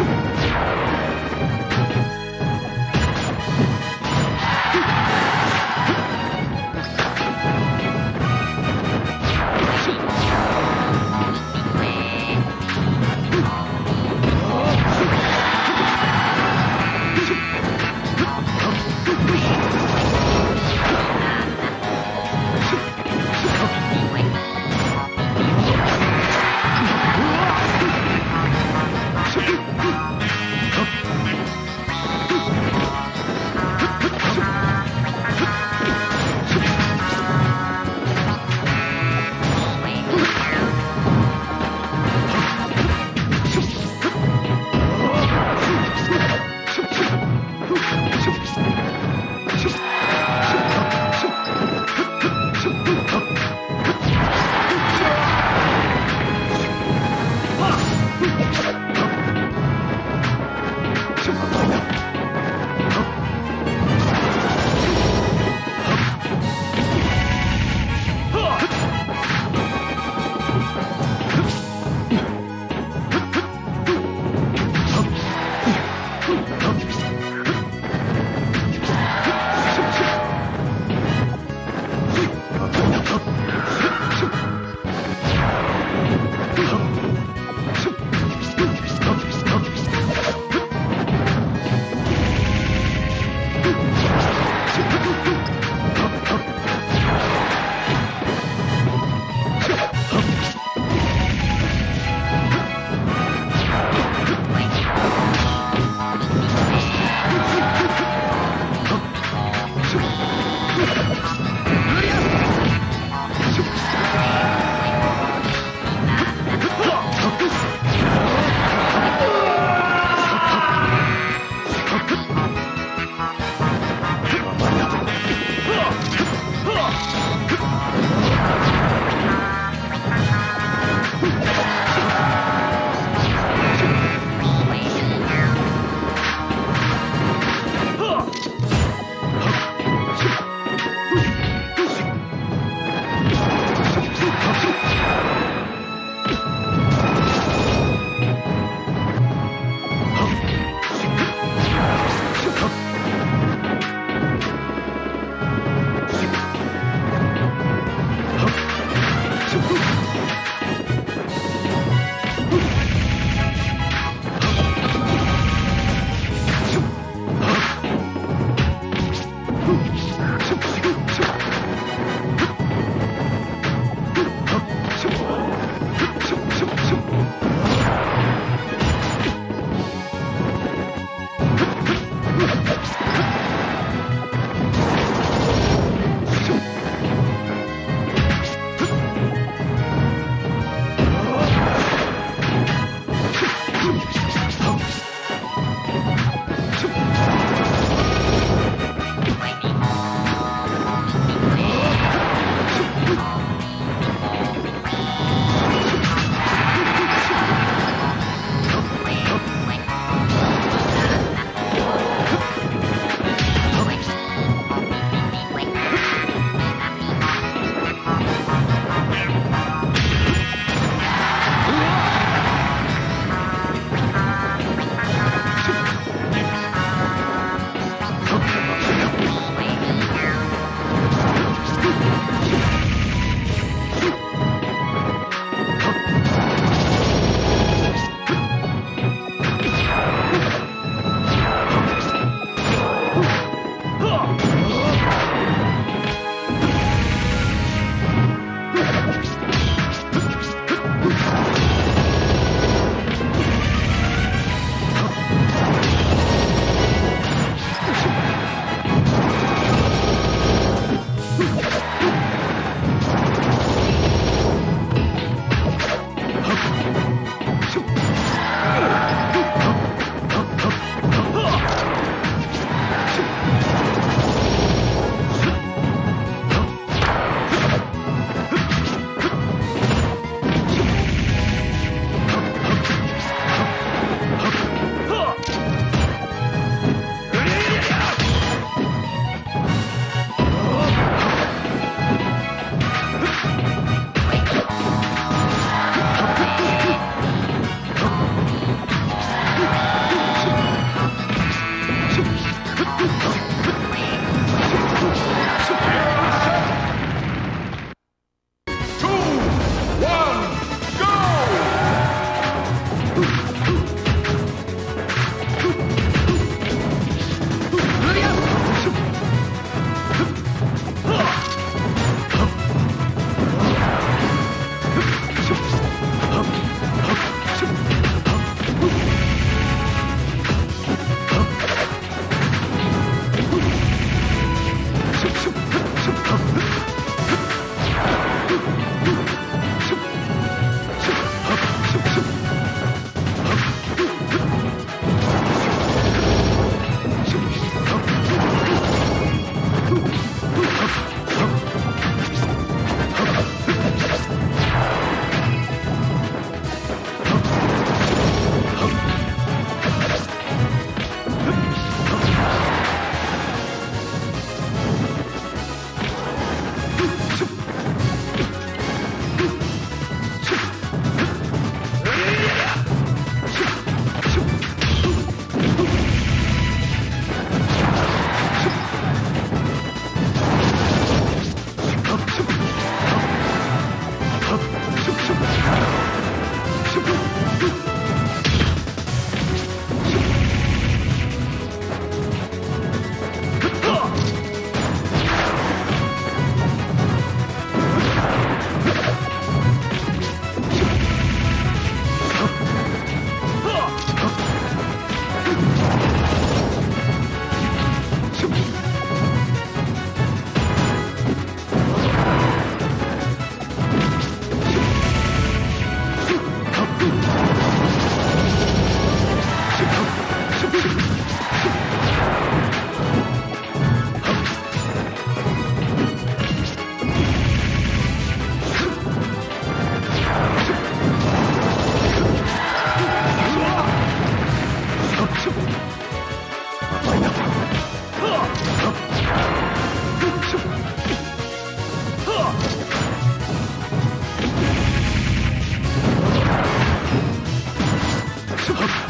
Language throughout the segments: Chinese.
impossible. 撤！撤！撤！撤！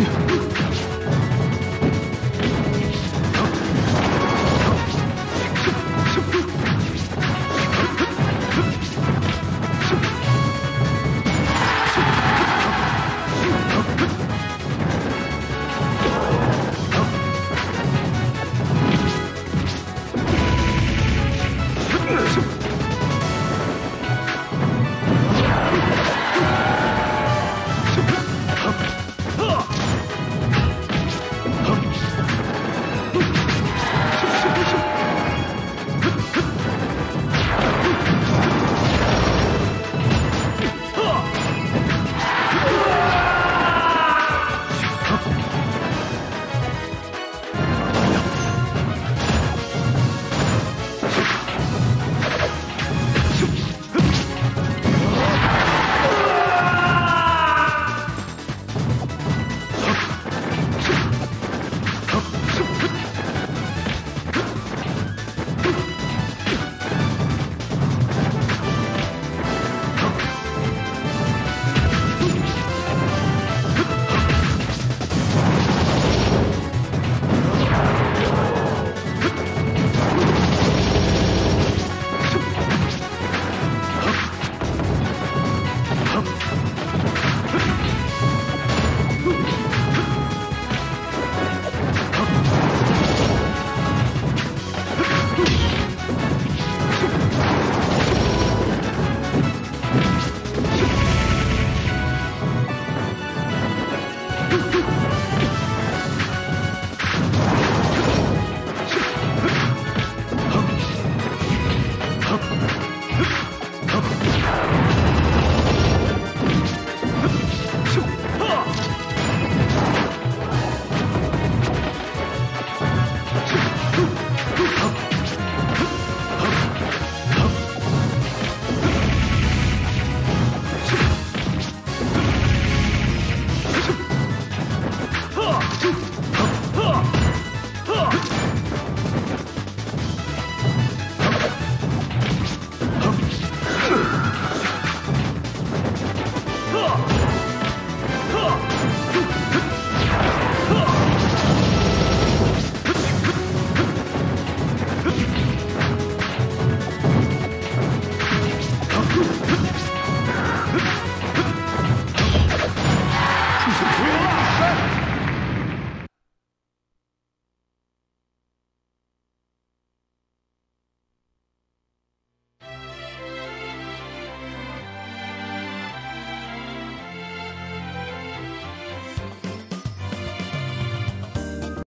Yeah.